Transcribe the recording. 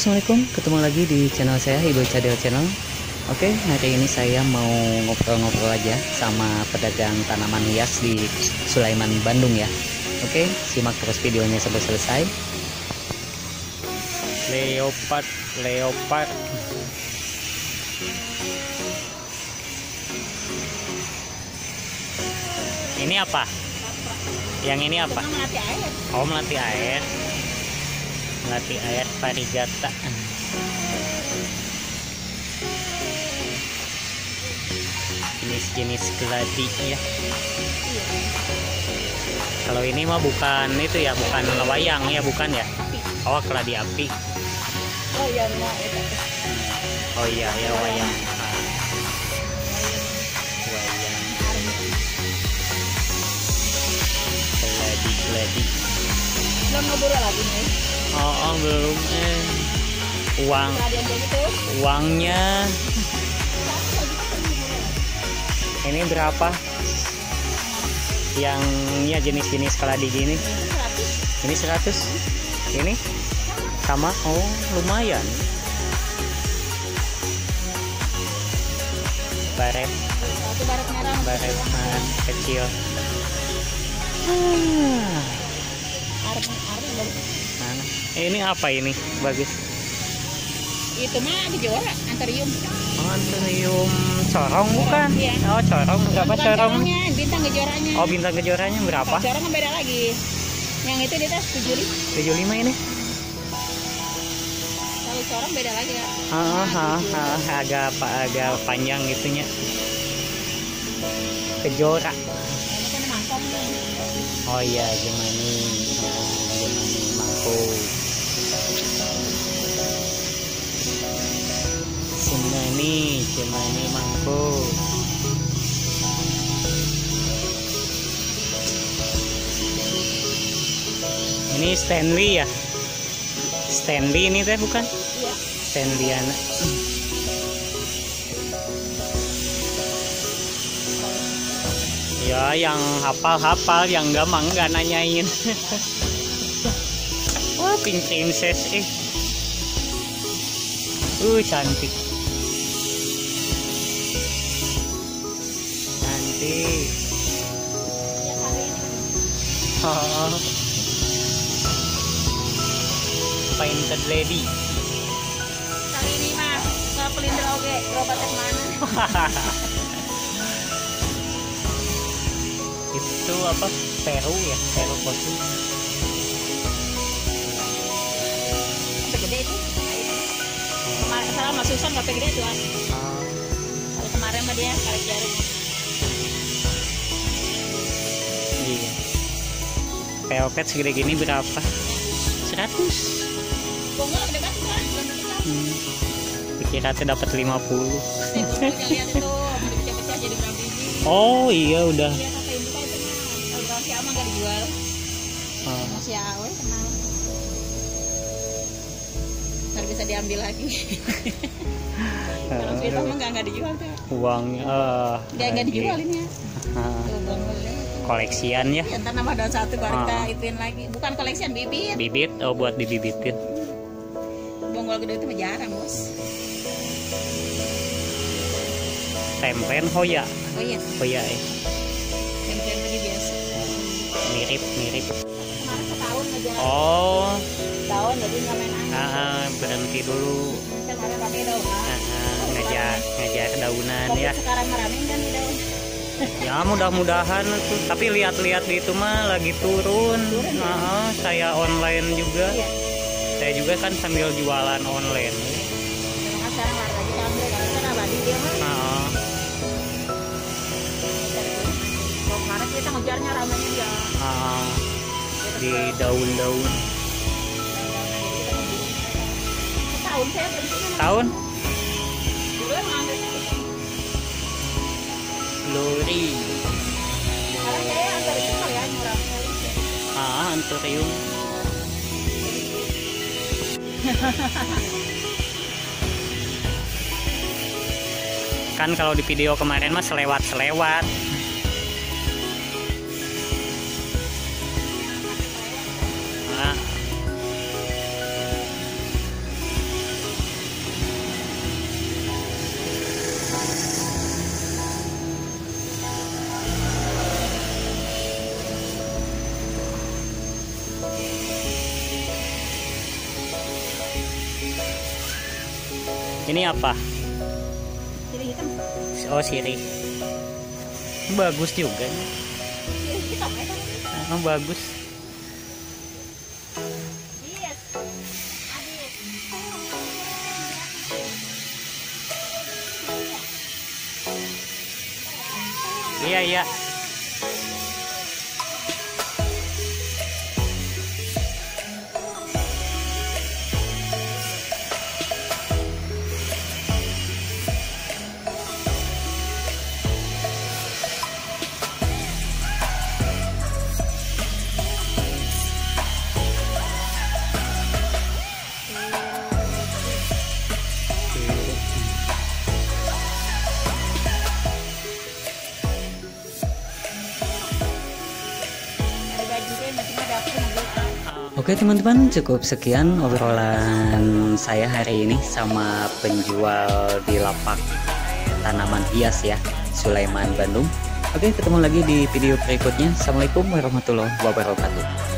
Assalamualaikum ketemu lagi di channel saya Ibu Cadel Channel Oke hari ini saya mau ngobrol-ngobrol aja sama pedagang tanaman hias di Sulaiman Bandung ya Oke simak terus videonya sampai selesai Leopard Leopard Ini apa? Yang ini apa? Melati air. Oh melati air Melati air varigata Jenis-jenis keladi ya. Kalau ini mah bukan itu ya Bukan wayang ya bukan ya? Oh keladi api. Oh iya, nah, itu. Oh iya ya wayang. Wayang. Keladi keladi Belum ngeburu lagi nih. Oh, oh, belum. Eh uang. Gitu. uangnya. Ini berapa? Yang ya jenis-jenis keladi gini. 100. ini 100 ini sama oh lumayan. Baret baret merah. kecil. Arep Mana? Eh, ini apa ini bagus Itu mah gejora anterium. oh, anthurium corong bukan Iya. oh corong berapa Bukan corong corongnya, bintang gejoranya. oh bintang kejoranya berapa Kalau corong kan beda lagi. Yang itu di atas 75. 75 ini Kalau corong beda lagi ya. Ah, ah, ah, agak apa agak panjang gitunya. Kejora. Kan. Oh iya, Jemani. Jemani, Jemani mangkuk. Ini Stanley ya? Stanley ini teh bukan? Iya. Stanleyana. Ya, yang hafal-hafal, yang enggak mah enggak nanyain. Pink princess eh. Uh, cantik. Cantik. Oh. Painted lady. Kali ini mah ke pelindung oge, berobatnya ke mana? Itu apa? Peru ya, Peru kostum. Kemarin salah Mas Susan sampai gede tuh. ah. Oh. Kalau kemarin mah dia tarik jarum. Iya. Peoket segede gini berapa? 100. Bonggol gede banget kan? Belum besar. Hmm. Kira tuh dapat 50. Nih, bonggol kalian tuh mau dipecah-pecah jadi berapa biji? Oh iya udah. Nggak Oh. masih awe kenal ntar bisa diambil lagi kalau cerita mah nggak dijual tuh Uangnya eh, nggak dijual ini ya tuh bonggolnya koleksian ya. ya nambah daun satu baru kita Ah. ituin lagi bukan koleksian bibit Bibit oh buat dibibitin. bonggol gede itu jarang bos Tempen hoya. oh iya Hoya eh. tempen lagi biasa Mirip mirip. Kemarin setahun ngejual Oh, daun jadi nggak main angin ah, berhenti dulu. kemarin pakai daun Ah, ngejar ngejar daunan ya. sekarang meramin kan di daun Ya mudah-mudahan tuh. Tapi lihat-lihat di itu mah lagi turun. Turun, ya? Ah, saya online juga. iya Saya juga kan sambil jualan online. Sekarang ambil karena kan abadi dia mah Ah, Kalau kemarin kita ngejarnya ramenya dia. ah, di daun-daun. Tahun nyurang Ah, antorium. kan kalau di video kemarin mah selewat-selewat nah, Ini apa? Jadi hitam. Oh sirih. Bagus juga. Jadi hitam ya. Ah, bagus. Iya iya. Oke teman-teman cukup sekian obrolan saya hari ini sama penjual di lapak tanaman hias ya Sulaiman Bandung. Oke ketemu lagi di video berikutnya. Assalamualaikum warahmatullahi wabarakatuh